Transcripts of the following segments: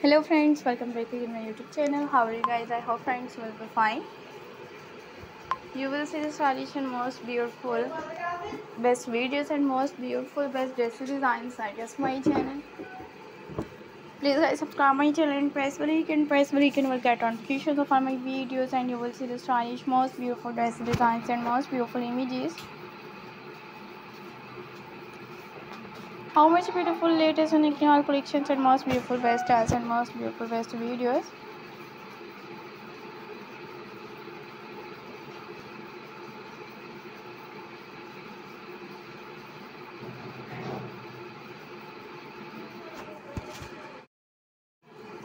hello friends welcome back to my youtube channel. How are you guys? I hope friends will be fine. You will see the stylish and most beautiful best videos and most beautiful best dresses designs i just my channel. Please guys subscribe my channel and press the icon. Press the icon will get notifications of all my videos and you will see the stylish most beautiful dress designs and most beautiful images how much beautiful latest unique new collections and most beautiful best styles and most beautiful best videos?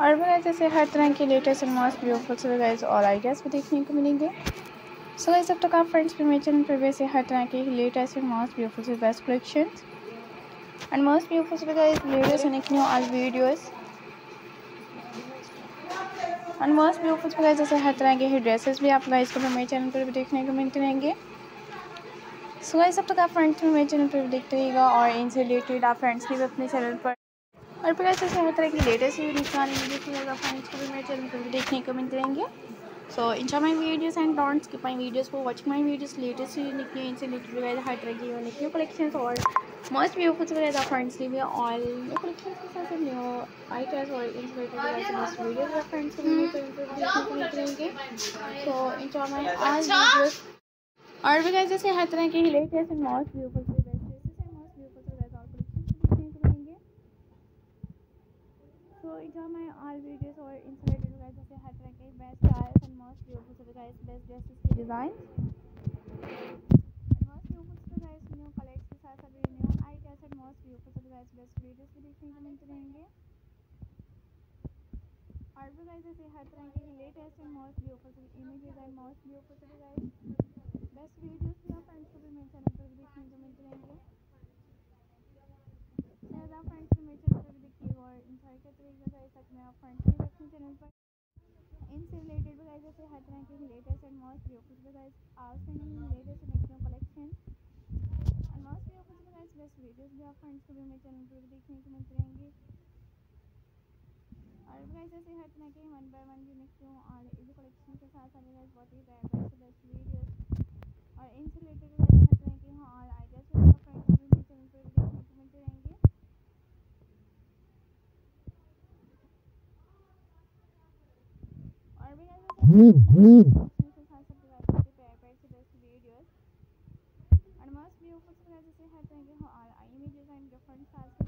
और भी जैसे हर तरह के latest and most beautiful से guys और ideas भी देखने को मिलेंगे. सो गाइस अब तक आप फ्रेंड्स पे मेरे चैनल पर वैसे हर तरह के लेटेस्ट एंड मोस्ट ब्यूटीफुल से best collections and most beautiful guys videos and new all videos. And most beautiful guys, जैसे हर तरह के ड्रेसेस भी आप गाइस को मेरे चैनल पर भी देखने को मिलते रहेंगे। सो गाइस अब तक आप फ्रेंड्स में मेरे चैनल पर भी देखते रहिएगा और इनसे रिलेटेड आप फ्रेंड्स भी अपने चैनल पर। और फिर ऐसे हर तरह की लेटेस्ट वीडियो आप फ्रेंड्स को भी मेरे चैनल पर भी देखने को मिलते रहेंगे। So enjoy my videos and don't skip my videos for watching my videos latest unique new insulated guys high trend unique new collections or most beautiful guys are friends leave all new collections के साथ new items guys most videos are friends को को so enjoy my all videos और भी guys जैसे हर तरह के लेटेस्ट and most beautiful से guys all collections को देखने को मिलेंगे so enjoy my all videos or insulated guys जैसे हर तरह के best styles most guys best dresses के design most beautiful so guys new colors के साथ सभी new ideas and most beautiful so guys best videos भी देखने को मिलते रहेंगे और भी गाइस ऐसे हर तरह के latest and most beautiful images and most beautiful so guys best videos भी आप फ्रेंड्स को भी मेरे चैनल पर भी देखने को मिलते रहेंगे शायद आप फ्रेंड्स को मेरे चैनल पर भी देखिएगा और इंजॉय करते रहिएगा गाइस तक मैं आप फ्रेंड्स भी अपने चैनल पर इनसे जैसे हर तरह के latest and most beautiful guys outstanding latest and new collection and most beautiful guys best videos भी आप फ्रेंड्स को भी मेरे चैनल पर देखने को मिलते रहेंगे. और गाइस ऐसे हर तरह के वन बाय वन यूनिक और इजी कलेक्शन के And most beautiful things I have to give all I images and different types of